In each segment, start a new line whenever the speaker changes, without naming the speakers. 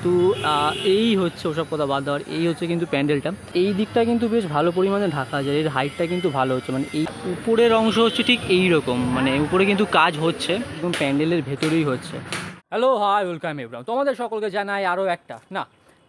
কিন্তু এই হচ্ছে ওসব কথা বাদ দেওয়ার, এই হচ্ছে কিন্তু প্যান্ডেলটা। এই দিকটা কিন্তু বেশ ভালো পরিমাণে ঢাকা যায় এর হাইটটা কিন্তু ভালো হচ্ছে মানে এই উপরের অংশ হচ্ছে ঠিক এই রকম মানে উপরে কিন্তু কাজ হচ্ছে এবং প্যান্ডেলের ভেতরেই হচ্ছে। হ্যালো, হাই, ওয়েলকাম এব্রাম তোমাদের সকলকে জানাই আরও একটা, না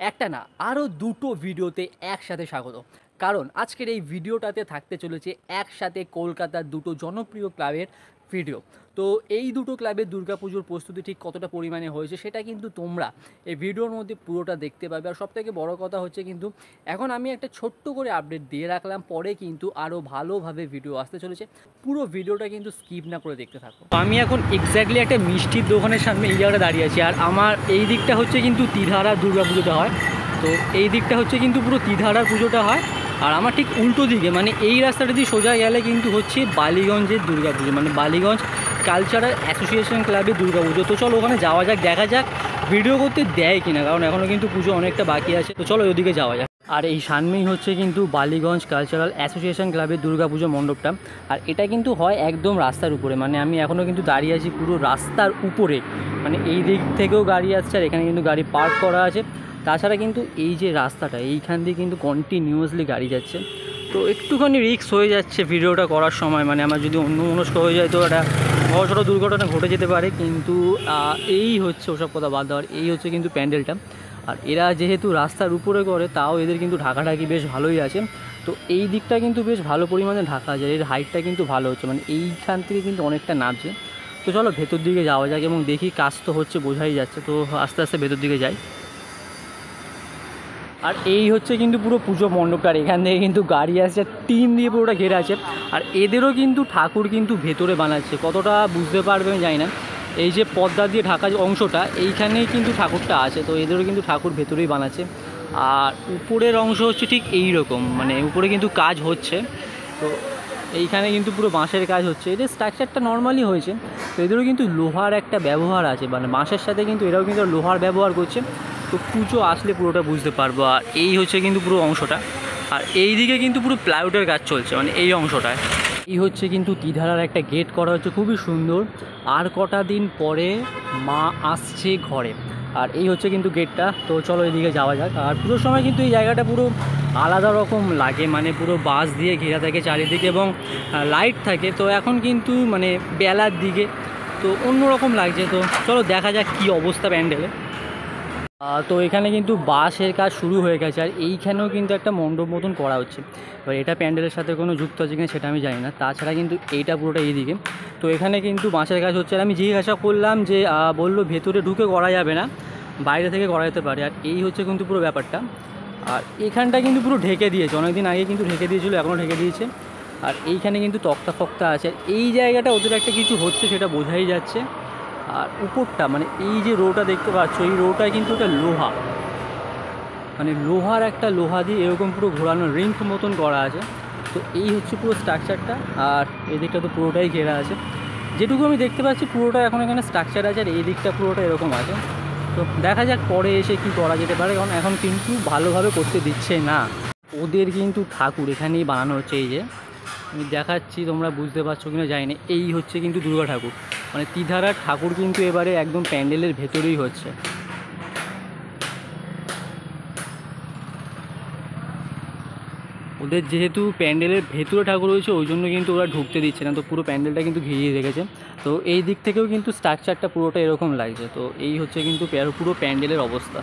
একটা না আরও দুটো ভিডিওতে একসাথে স্বাগত। কারণ আজকের এই ভিডিওটাতে থাকতে চলেছে একসাথে কলকাতার দুটো জনপ্রিয় ক্লাবের ভিডিও। তো এই দুটো ক্লাবের দুর্গাপুজোর প্রস্তুতি ঠিক কতটা পরিমাণে হয়েছে সেটা কিন্তু তোমরা এই ভিডিওর মধ্যে পুরোটা দেখতে পাবে। আর সবথেকে বড় কথা হচ্ছে কিন্তু এখন আমি একটা ছোট্ট করে আপডেট দিয়ে রাখলাম, পরে কিন্তু আরও ভালোভাবে ভিডিও আসতে চলেছে। পুরো ভিডিওটা কিন্তু স্কিপ না করে দেখতে থাকো। আমি এখন এক্স্যাক্টলি একটা মিষ্টির দোকানের সামনে এই জায়গাটা দাঁড়িয়ে আছি। আর আমার এই দিকটা হচ্ছে কিন্তু তিধারা দুর্গাপুজোটা হয়। তো এই দিকটা হচ্ছে কিন্তু পুরো তিধারার পুজোটা হয়। আর আমার ঠিক উল্টো দিকে মানে এই রাস্তাটা দিয়ে সোজা গেলে কিন্তু হচ্ছে বালিগঞ্জের দুর্গাপুজো মানে বালিগঞ্জ কালচারাল অ্যাসোসিয়েশন ক্লাবের দুর্গাপুজো। তো চলো ওখানে যাওয়া যাক, দেখা যাক ভিডিও করতে দেয় কিনা, কারণ এখনও কিন্তু পুজো অনেকটা বাকি আছে। তো চলো ওদিকে যাওয়া যাক। আর এই সামনেই হচ্ছে কিন্তু বালিগঞ্জ কালচারাল অ্যাসোসিয়েশন ক্লাবের দুর্গাপুজো মণ্ডপটা। আর এটা কিন্তু হয় একদম রাস্তার উপরে মানে আমি এখনও কিন্তু দাঁড়িয়ে আছি পুরো রাস্তার উপরে। মানে এই দিক থেকেও গাড়ি আসছে, আর এখানে কিন্তু গাড়ি পার্ক করা আছে। তাছাড়া কিন্তু এই যে রাস্তাটা, এইখান দিয়ে কিন্তু কন্টিনিউয়াসলি গাড়ি যাচ্ছে। তো একটুখানি রিস্ক হয়ে যাচ্ছে ভিডিওটা করার সময় মানে আমার যদি অন্য মনস্ক হয়ে যায় তো একটা বড় ছোটো দুর্ঘটনা ঘটে যেতে পারে, কিন্তু এই হচ্ছে ওসব কথা বাদ দেওয়ার, এই হচ্ছে কিন্তু প্যান্ডেলটা। আর এরা যেহেতু রাস্তার উপরে করে, তাও এদের কিন্তু ঢাকাঢাকি বেশ ভালোই আছে। তো এই দিকটা কিন্তু বেশ ভালো পরিমাণে ঢাকা যায়, এর হাইটটা কিন্তু ভালো হচ্ছে মানে এইখান থেকে কিন্তু অনেকটা নামছে। তো চলো ভেতর দিকে যাওয়া যাক এবং দেখি কাজ তো হচ্ছে, বোঝাই যাচ্ছে। তো আস্তে আস্তে ভেতর দিকে যাই। আর এই হচ্ছে কিন্তু পুরো পুজো মণ্ডপটা, আর এখান থেকে কিন্তু গাড়ি আসছে টিন দিয়ে পুরোটা ঘেরা আছে। আর এদেরও কিন্তু ঠাকুর কিন্তু ভেতরে বানাচ্ছে, কতটা বুঝতে পারবে আমি জানি না। এই যে পদ্মা দিয়ে ঢাকা অংশটা, এইখানেই কিন্তু ঠাকুরটা আছে, তো এদেরও কিন্তু ঠাকুর ভেতরেই বানাচ্ছে। আর উপরের অংশ হচ্ছে ঠিক এই রকম মানে উপরে কিন্তু কাজ হচ্ছে। তো এইখানে কিন্তু পুরো বাঁশের কাজ হচ্ছে। এদের স্ট্রাকচারটা নর্মালি হয়েছে, তো এদেরও কিন্তু লোহার একটা ব্যবহার আছে মানে বাঁশের সাথে কিন্তু এরাও কিন্তু লোহার ব্যবহার করছে। তো পুজো আসলে পুরোটা বুঝতে পারব, আর এই হচ্ছে কিন্তু পুরো অংশটা। আর এই দিকে কিন্তু পুরো প্লাইউডের কাজ চলছে মানে এই অংশটায়। এই হচ্ছে কিন্তু তিধারার একটা গেট করা হচ্ছে, খুবই সুন্দর। আর কটা দিন পরে মা আসছে ঘরে। আর এই হচ্ছে কিন্তু গেটটা তো চলো এদিকে যাওয়া যাক। আর পুরো সময় কিন্তু এই জায়গাটা পুরো আলাদা রকম লাগে মানে পুরো বাস দিয়ে ঘেরা থাকে চারিদিকে এবং লাইট থাকে। তো এখন কিন্তু মানে বেলার দিকে, তো অন্যরকম লাগছে। তো চলো দেখা যাক কী অবস্থা প্যান্ডেলে। তো এখানে কিন্তু বাঁশের কাজ শুরু হয়ে গেছে, আর এইখানেও কিন্তু একটা মণ্ডপ মতন করা হচ্ছে। এবার এটা প্যান্ডেলের সাথে কোনো যুক্ত আছে কিনা সেটা আমি জানি না, তাছাড়া কিন্তু এইটা পুরোটা এইদিকে। তো এখানে কিন্তু বাঁশের কাজ হচ্ছে, আর আমি জিজ্ঞাসা করলাম যে বলল ভেতরে ঢুকে করা যাবে না, বাইরে থেকে করা যেতে পারে, আর এই হচ্ছে কিন্তু পুরো ব্যাপারটা। আর এখানটা কিন্তু পুরো ঢেকে দিয়েছে, অনেকদিন আগে কিন্তু ঢেকে দিয়েছিল, এখনও ঢেকে দিয়েছে। আর এইখানে কিন্তু তক্তা ফক্তা আছে এই জায়গাটা ওদের একটা কিছু হচ্ছে সেটা বোঝাই যাচ্ছে। আর উপরটা মানে এই যে রোটা দেখতে পাচ্ছ, এই রোটায় কিন্তু ওটা লোহা। মানে লোহার একটা লোহা দিয়ে এরকম পুরো ঘোরানো রিঙ্ক মতন করা আছে। তো এই হচ্ছে পুরো স্ট্রাকচারটা, আর এদিকটা তো পুরোটাই ঘেরা আছে। যেটুকু আমি দেখতে পাচ্ছি, পুরোটা এখন এখানে স্ট্রাকচার আছে, আর এই দিকটা পুরোটা এরকম আছে। তো দেখা যাক পরে এসে কি করা যেতে পারে, কারণ এখন কিন্তু ভালোভাবে করতে দিচ্ছে না। ওদের কিন্তু ঠাকুর এখানেই বানানো হচ্ছে, এই যে। আমি দেখাচ্ছি, তোমরা বুঝতে পারছ কিনা, জানি না। এই হচ্ছে কিন্তু দুর্গা ঠাকুর। মানে তিধারার ঠাকুর কিন্তু এবারে একদম প্যান্ডেলের ভেতরেই হচ্ছে। ওদের যেহেতু প্যান্ডেলের ভেতরে ঠাকুর রয়েছে, ওই জন্য কিন্তু ওরা ঢুকতে দিচ্ছে না। তো পুরো প্যান্ডেলটা কিন্তু ঘিরিয়ে রেখেছে। তো এই দিক থেকেও কিন্তু স্ট্রাকচারটা পুরোটা এরকম লাগছে। তো এই হচ্ছে কিন্তু পুরো প্যান্ডেলের অবস্থা।